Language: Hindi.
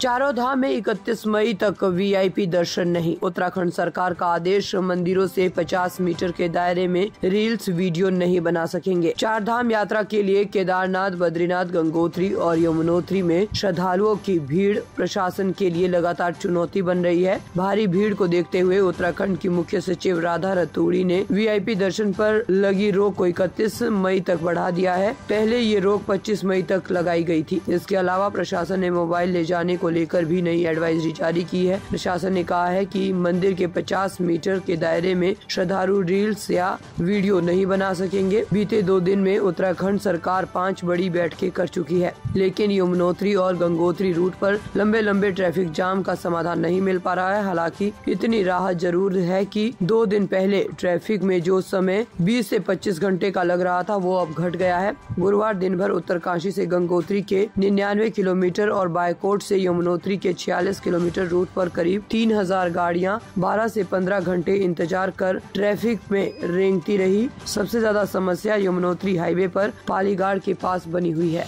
चारों धाम में 31 मई तक वीआईपी दर्शन नहीं। उत्तराखंड सरकार का आदेश, मंदिरों से 50 मीटर के दायरे में रील्स, वीडियो नहीं बना सकेंगे। चार धाम यात्रा के लिए केदारनाथ, बद्रीनाथ, गंगोत्री और यमुनोत्री में श्रद्धालुओं की भीड़। प्रशासन के लिए लगातार चुनौती बन रही है। भारी भीड़ को देखते हुए उत्तराखंड की मुख्य सचिव राधा रतूड़ी ने वीआईपी दर्शन पर लगी रोक को इकतीस मई तक बढ़ा दिया है। पहले ये रोक 25 मई तक लगाई गई थी। इसके अलावा प्रशासन ने मोबाइल ले जाने को लेकर भी नई एडवाइजरी जारी की है। प्रशासन ने कहा है कि मंदिर के 50 मीटर के दायरे में श्रद्धालु रील्स या वीडियो नहीं बना सकेंगे। बीते दो दिन में उत्तराखंड सरकार पाँच बड़ी बैठकें कर चुकी है। लेकिन यमुनोत्री और गंगोत्री रूट पर लंबे लंबे ट्रैफ़िक जाम का समाधान नहीं मिल पा रहा है। हालाँकि इतनी राहत ज़रूर है कि दो दिन पहले ट्रैफ़िक में जो समय 20 से 25 घंटे का लग रहा था, वो अब घट गया है। गुरुवार दिन भर उत्तरकाशी से गंगोत्री के निन्यानवे किलोमीटर और बायकोट से यमुनोत्री के 46 किलोमीटर रूट पर करीब 3000 गाड़ियाँ 12 से 15 घंटे इंतज़ार कर ट्रैफ़िक में रेंगती रही। सबसे ज़्यादा समस्या यमुनोत्री हाईवे पर पालीगाड़ के पास बनी हुई है।